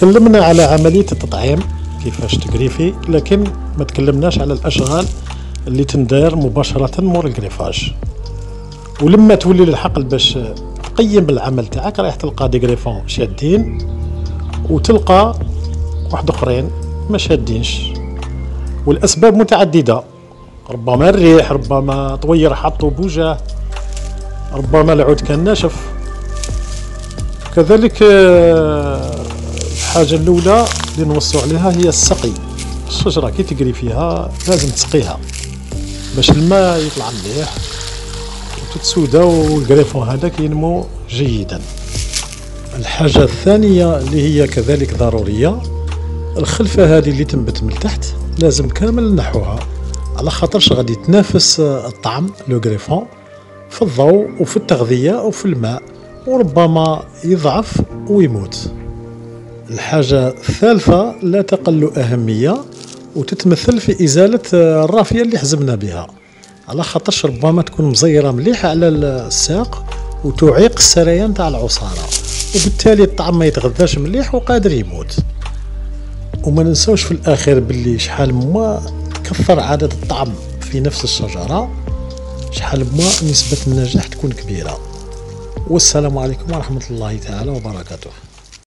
تكلمنا على عملية التطعيم كيفاش تقريفي لكن ما تكلمناش على الأشغال اللي تندار مباشرة مور الكريفاج ولما تولي للحقل باش تقيم العمل تاعك رايح تلقى دي غريفون شادين وتلقى واحد أخرين ما شادينش. والأسباب متعددة. ربما الريح ربما طوير حطوا بوجه ربما العود كان ناشف. كذلك آه، الحاجة الأولى اللي نوصوا عليها هي السقي. الشجرة كي تقري فيها لازم تسقيها باش الماء يطلع مليح وتتسودا والقريفون هذاك ينمو جيدا. الحاجة الثانية اللي هي كذلك ضرورية الخلفة هذه اللي تنبت من تحت لازم كامل نحوها على خاطرش غادي تنافس الطعم لو غريفون في الضوء وفي التغذية وفي الماء وربما يضعف ويموت. الحاجة الثالثة لا تقل أهمية وتتمثل في إزالة الرافية اللي حزمنا بها. على خاطرش ربما تكون مزيرة مليحة على الساق وتعيق السريان تاع العصارة. وبالتالي الطعم ما يتغذاش مليح وقادر يموت. وما ننسوش في الأخير باللي شحال ما تكثر عدد الطعم في نفس الشجرة شحال ما نسبة النجاح تكون كبيرة. والسلام عليكم ورحمة الله تعالى وبركاته.